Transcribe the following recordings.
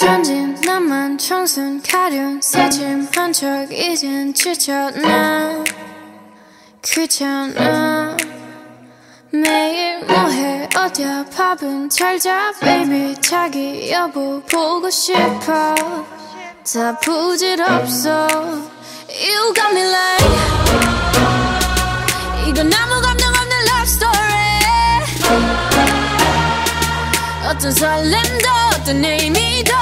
천진 나만 청순 가련 새침한 척 이젠 지쳤나? 귀찮아. 매일 뭐해? 어디야? 밥은 잘자 baby. 자기 여보 보고 싶어. 다 부질없어. You got 어떤 설렘도 어떤 의미도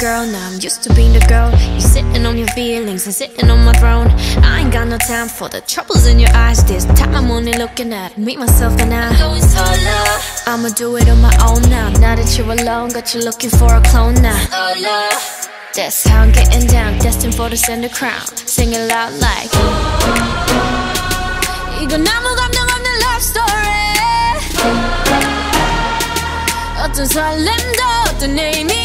girl, now I'm used to being the girl. You sitting on your feelings and sitting on my throne. I ain't got no time for the troubles in your eyes. This time I'm only looking at me, myself, and I. Going solo. I'ma do it on my own now. Now that you're alone, got you looking for a clone now. Solo. That's how I'm getting down, destined for the center crown. Sing it loud like. 이건 아무 감정 없는 love story. 어떤 설렘도 어떤 의미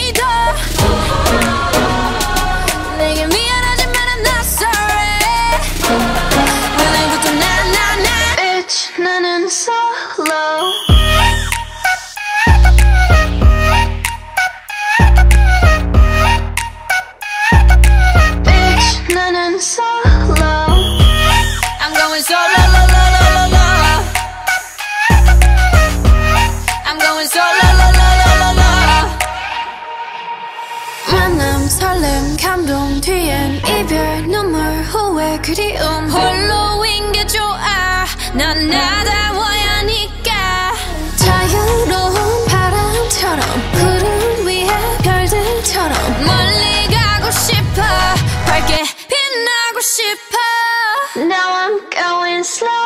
그리움 홀로인 게 좋아. 난 나다워야 하니까. 자유로운 바람처럼 구름 위에 별들처럼 멀리 가고 싶어. 밝게 빛나고 싶어. Now I'm going slow.